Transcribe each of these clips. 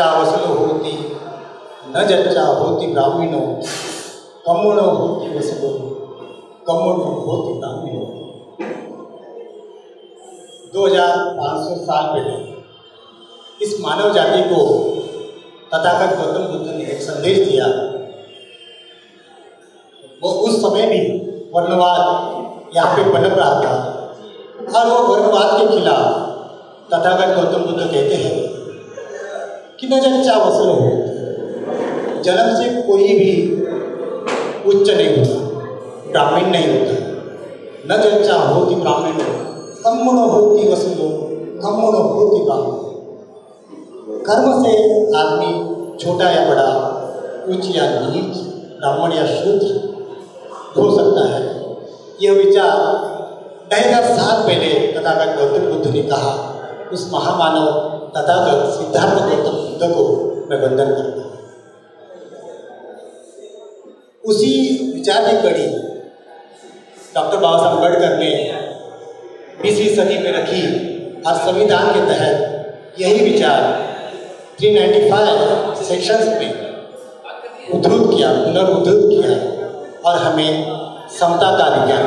जच्चा वसलो होती, न जच्चा होती ब्राह्मणों कमुणो होती वसलो, कमुणो होती ब्राह्मीण दो हज़ार ब्राह्मणों 2500 साल पहले, इस मानव जाति को तथागत गौतम बुद्ध ने एक संदेश दिया। वो उस समय भी वर्णवाद यहाँ पे पनप रहा था। और वो वर्णवाद के खिलाफ तथागत गौतम बुद्ध कहते हैं कि न जच्चा वसल हो जन्म से कोई भी उच्च नहीं होता, ब्राह्मण नहीं होता। न जच्चा होती ब्राह्मण हो कम्मनो होती वसुलो कम्मनो होती ब्राह्मण। कर्म से आदमी छोटा या बड़ा, उच्च या नीच, ब्राह्मण या शुद्ध, हो सकता है। यह विचार ढाई हज़ार साल पहले तथागत गौतम बुद्ध ने कहा, उस महामानव तथागत सिद्धार्थ गौतम बुद्ध को मैं वंदन करता हूँ। उसी विचार की कड़ी डॉक्टर बाबा साहब अंबेडकर ने बीसवीं सदी में रखी और संविधान के तहत यही विचार 395 सेक्शंस में उद्धृत किया पुनर्उद्धृत किया और हमें समता का अधिकार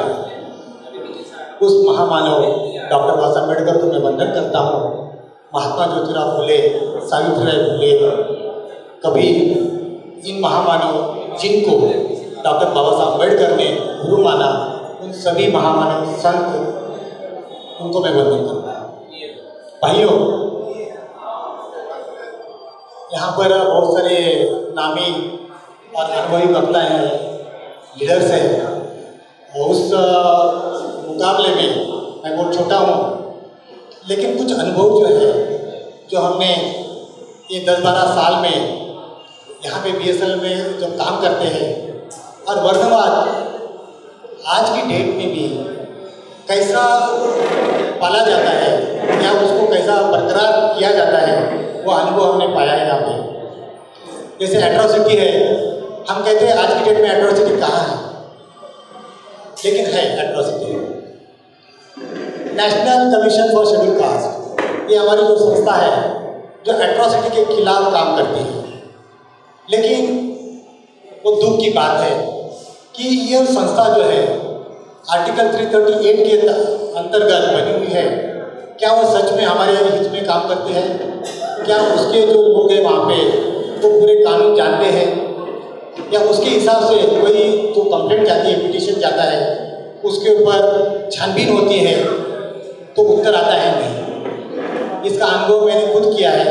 उस महामानव डॉक्टर बाबा साहब अंबेडकर को मैं वंदन करता हूँ। महात्मा ज्योतिराव फुले, सावित्रीबाई फुले, कभी इन महामानव जिनको डॉक्टर बाबा साहब अंबेडकर ने गुरु माना, उन सभी महामानव संत उनको मैं वंदन करता हूँ। भाइयों, यहाँ पर बहुत सारे नामी और अनुभवी वक्ता हैं लीडर्स हैं उस मुकाबले में मैं बहुत छोटा हूँ। लेकिन कुछ अनुभव जो है, जो हमने ये दस बारह साल में यहाँ पे बीएसएल में जब काम करते हैं, और वर्धमान आज की डेट में भी कैसा पाला जाता है, या उसको कैसा बरकरार किया जाता है, वो अनुभव हमने पाया है यहाँ पे। जैसे एट्रोसिटी है, हम कहते हैं आज की डेट में एट्रोसिटी कहाँ है? लेकिन है atrocity national commission for schedule caste ये हमारी जो संस्था है, जो एट्रोसिटी के खिलाफ काम करती है। लेकिन वो दुख की बात है कि ये संस्था जो है आर्टिकल 338 के अंतर्गत बनी हुई है। क्या वो सच में हमारे हित में काम करते हैं? क्या उसके जो लोग हैं वहाँ पे, वो पूरे कानून जानते हैं? या उसके हिसाब से कोई जो कंप्लेंट जाती है पिटिशन जाता है, उसके ऊपर छानबीन होती है? तो उत्तर आता है नहीं। इसका अनुभव मैंने खुद किया है।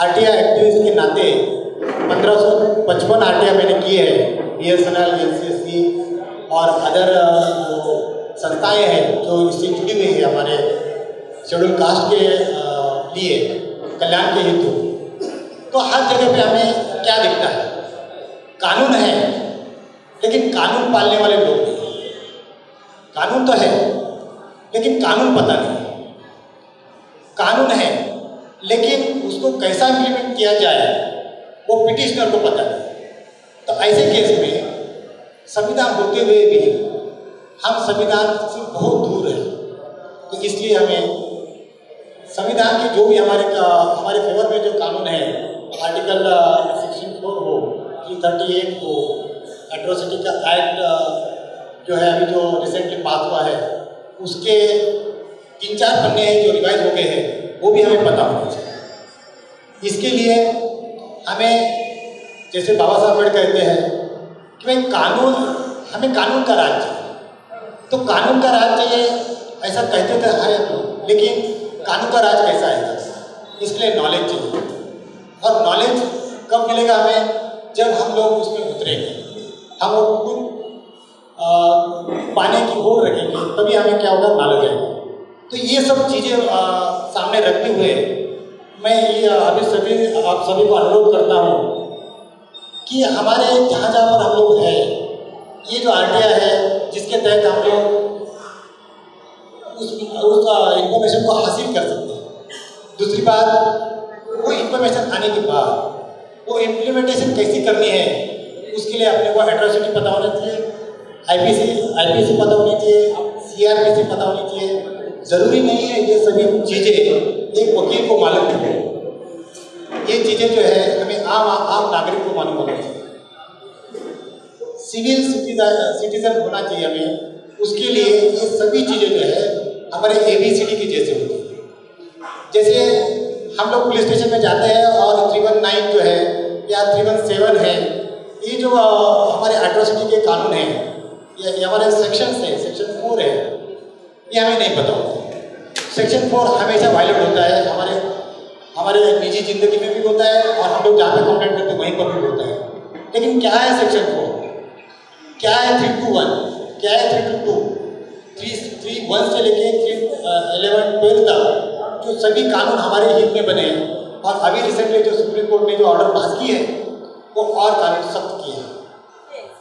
आर टी आई एक्टिविस्ट के नाते पंद्रह सौ पचपन आर टी आई मैंने किए हैं। B S N L N और अदर संस्थाएँ हैं जो इससे जुड़ी हुई है हमारे शेड्यूल कास्ट के लिए, कल्याण के हेतु। तो हर जगह पे हमें क्या दिखता है? कानून है, लेकिन कानून पालने वाले लोग नहीं। कानून तो है लेकिन कानून पता नहीं। कानून है, लेकिन उसको कैसा इम्प्लीमेंट किया जाए, वो पिटिशनर को पता नहीं। तो ऐसे केस में संविधान होते हुए भी हम संविधान से बहुत दूर हैं। तो इसलिए हमें संविधान के जो भी हमारे हमारे फेवर में जो कानून है आर्टिकल सिक्सटीन फोर हो थ्री थर्टी एट हो एट्रोसिटी का एक्ट जो है अभी जो रिसेंटली पास हुआ है उसके तीन चार पन्ने जो रिवाइज हो गए हैं, वो भी हमें पता होना चाहिए। इसके लिए हमें, जैसे बाबा साहब अंबेडकर कहते हैं कि भाई कानून, हमें कानून का राज चाहिए। तो कानून का राज चाहिए, ऐसा कहते थे है लोग, लेकिन कानून का राज कैसा आएगा इसलिए नॉलेज चाहिए। और नॉलेज कब मिलेगा हमें? जब हम लोग उसमें उतरेंगे। हम खुद पाने की होड़ रखेंगे, तभी हमें क्या होगा नॉलेज आएगा तो ये सब चीज़ें सामने रखते हुए मैं ये अभी सभी, आप सभी को अनुरोध करता हूँ कि हमारे जहाँ जहाँ पर हम लोग हैं, ये जो आर है, जिसके तहत हम लोग उस उस इंफॉर्मेशन को हासिल कर सकते हैं। दूसरी बात, वो इंफॉर्मेशन आने के बाद, वो इम्प्लीमेंटेशन कैसी करनी है, उसके लिए अपने को एट्रोसिटी पता होना चाहिए। आईपीसी आईपीसी पता होनी चाहिए सीआरपीसी पता होनी चाहिए। ज़रूरी नहीं है ये सभी चीज़ें एक वकील को मालूम हो। ये चीज़ें जो है, हमें आम आम नागरिक को मालूम होना चाहिए। सिविल सिटीजन होना चाहिए हमें। उसके लिए ये सभी चीज़ें जो है, हमारे ए बी सी डी की जैसे होती है। जैसे हम लोग पुलिस स्टेशन में जाते हैं और थ्री वन नाइन जो है या थ्री वन सेवन है, ये जो हमारे एट्रोसिटी के कानून हैं ये हमारे सेक्शन है सेक्शन फोर है। ये हमें नहीं पता होता। सेक्शन फोर हमेशा वायलेट होता है। हमारे हमारे निजी ज़िंदगी में भी होता है और हम लोग जहाँ पे कंप्लेंट करते हैं, वहीं पर भी होता है। लेकिन क्या है सेक्शन फोर क्या है थ्री टू वन क्या है three two two three three one से लेके थ्री एलेवन ट्वेल्व तक जो सभी कानून हमारे हित में बने हैं और अभी रिसेंटली जो सुप्रीम कोर्ट ने जो ऑर्डर पास किए हैं, वो और कानून सख्त किए हैं।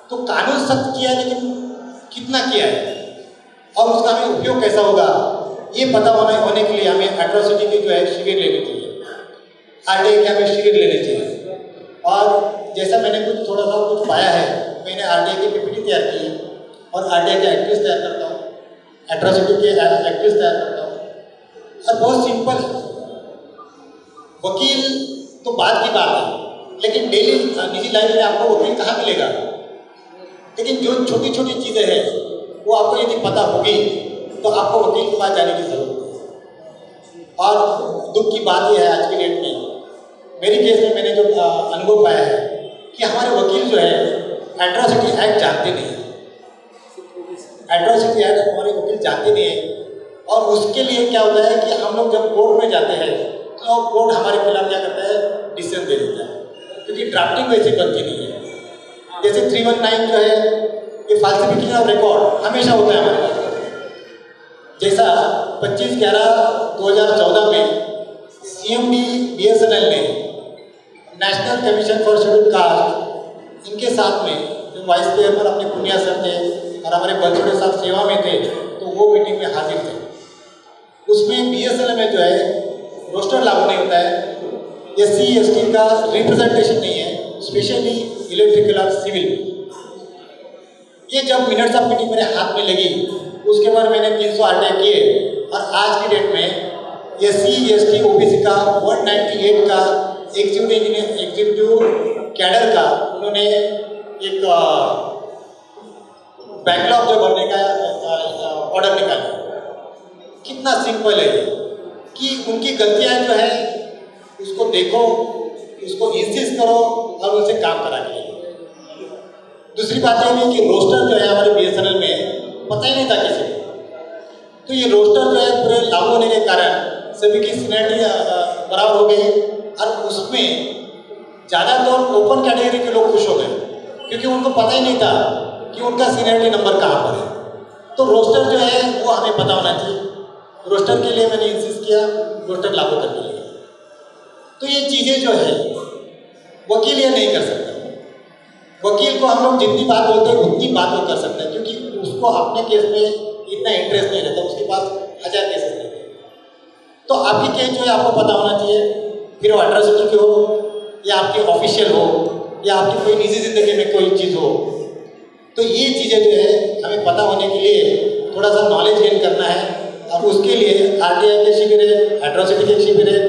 तो कानून सख्त किया है लेकिन कितना किया है? और उसका हमें उपयोग कैसा होगा? ये पता होने होने के लिए हमें एट्रोसिटी की जो है शिविर लेनी चाहिए। आर के हमें शिविर लेने चाहिए। और जैसा मैंने कुछ थोड़ा सा कुछ पाया है, मैंने आर टी की पीपीटी तैयार की है और आर टी के एक्ट्रेस तैयार करता हूँ एट्रोसिटी के एक्ट्रेस तैयार करता हूँ। और बहुत सिंपल वकील तो बात की बात है, लेकिन डेली निजी लाइफ में आपको वकील कहाँ मिलेगा? लेकिन जो छोटी छोटी चीज़ें हैं, वो आपको यदि पता होगी तो आपको वकील के पास जाने की ज़रूरत है। और दुख की बात यह है आज की डेट में, मेरी केस में मैंने जो अनुभव पाया है कि हमारे वकील जो है एट्रोसिटी एक्ट जानते नहीं है। एट्रोसिटी एक्ट हमारे वकील जानते नहीं है। और उसके लिए क्या होता है कि हम लोग जब कोर्ट में जाते हैं तो कोर्ट हमारे खिलाफ क्या करता है डिसीज़न दे देता है। क्योंकि ड्राफ्टिंग वैसे बनती नहीं है। जैसे थ्री वन नाइन जो है, ये फाल्सिफिकेशन ऑफ़ रिकॉर्ड हमेशा होता है हमारे जैसा 25 ग्यारह 2014 में सी सीएमडी बीएसएनएल ने national commission for schedule caste इनके साथ में जो वाइस चेयरमैन अपने पुनिया सर थे और हमारे बलछोड़े साहब सेवा में थे तो वो मीटिंग में हाजिर थे। उसमें बीएसएनएल में जो है रोस्टर लागू नहीं होता है। एस सी एस टी का रिप्रेजेंटेशन नहीं है। स्पेशली इलेक्ट्रिकल और सिविल ये जब मिनट्स ऑफ़ मीटिंग मेरे हाथ में लगी, उसके बाद मैंने तीन सौ आठ किए। और आज की डेट में S C S T O B C का वन नाइन्टी एट का एग्जीक्यूटिव इंजीनियर एग्जीक्यूटिव कैडर का, उन्होंने एक बैकलॉग जो भरने का ऑर्डर निकाला। कितना सिंपल है कि उनकी गलतियाँ जो है, उसको देखो उसको इंसिस्ट करो और उनसे काम करा के दूसरी बात यह है कि रोस्टर जो है हमारे बी में, पता ही नहीं था किसी तो ये रोस्टर जो है पूरे लागू होने के कारण सभी की सीनियरिटी बराबर हो गई और उसमें ज़्यादातर ओपन कैटेगरी के लोग खुश हो गए, क्योंकि उनको पता ही नहीं था कि उनका सीनियरिटी नंबर कहाँ पर है। तो रोस्टर जो है वो हमें पता होना चाहिए। रोस्टर के लिए मैंने इंसिस्ट किया, रोस्टर लागू करने लिए। तो ये चीज़ें जो है, वकील ये नहीं कर सकता। वकील को हम लोग जितनी बात बोलते हैं, उतनी बात वो कर सकता है, क्योंकि उसको अपने केस में इतना इंटरेस्ट नहीं रहता, उसके पास हज़ार केसेस रहते तो आपकी केस जो है आपको पता होना चाहिए, फिर वो अट्रॉसिटी की हो, या आपकी ऑफिशियल हो, या आपकी कोई निजी ज़िंदगी में कोई चीज़ हो तो ये चीज़ें जो है, हमें पता होने के लिए थोड़ा सा नॉलेज गेन करना है, और उसके लिए आर टी आई के शिविर है एट्रोसिटी के शिविर है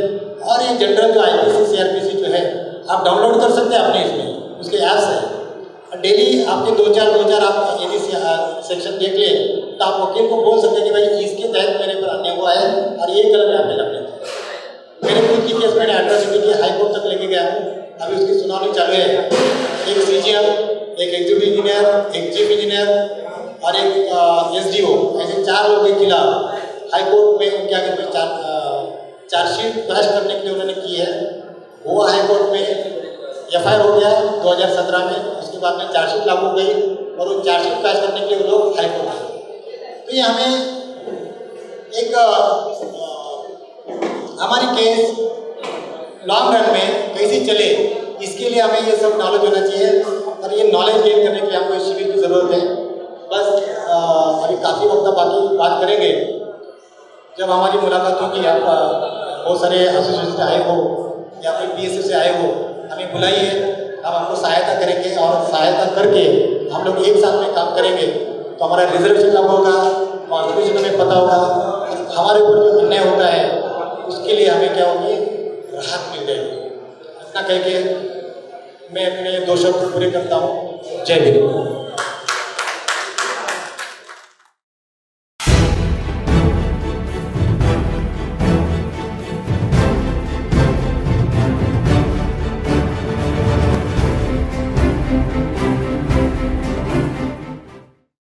और ये जनरल जो आई पी सी सी जो है, आप डाउनलोड कर सकते हैं अपने इसमें। उसके ऐप्स हैं। डेली आपके दो चार दो चार आप यदि सेक्शन देख लें तो आप वकील को बोल सकते हैं कि भाई, इसके तहत मेरे पर अन्य हुआ है, और ये कलम यहाँ पे लगने मेरे खुद की केस मैंने एट्रोसिटी की हाई कोर्ट तक लेके गया हूँ। अभी उसकी सुनावनी चालू है। एक सी जी एम एक एग्जीक्यूटिव इंजीनियर एक चीफ इंजीनियर और एक एस डी ओ ऐसे चार लोगों के खिलाफ। हाईकोर्ट में उनके आगे चार चार्जशीट पेश करने के लिए उन्होंने की है। हुआ हाईकोर्ट में एफ़ हो गया 2017 में, उसके बाद में चार्जशीट लागू हो गई और वो चार्जशीट पेश करने के लिए वो लोग हाईकोर्ट आए तो ये हमें एक हमारी केस लॉन्ग रन में कैसे चले, इसके लिए हमें ये सब नॉलेज होना चाहिए और ये नॉलेज गेन करने के लिए हमको इस शिविर की ज़रूरत है। बस अभी काफ़ी वक्त बाकी बात करेंगे। जब हमारी मुलाकात होगी, आप बहुत सारे एसोसिएशन से आए हो, या फिर पी से आए हो, हमें बुलाइए, हम आपको सहायता करेंगे और सहायता करके हम लोग एक साथ में काम करेंगे। तो हमारा रिजर्वेशन कब होगा कॉन्स्टिट्यूशन हमें पता होगा, हमारे ऊपर जो अन्याय होता है, उसके लिए हमें क्या होगी? राहत मिल जाएगी इतना कह के मैं अपने दो शब्द पूरे करता हूँ। जय भीम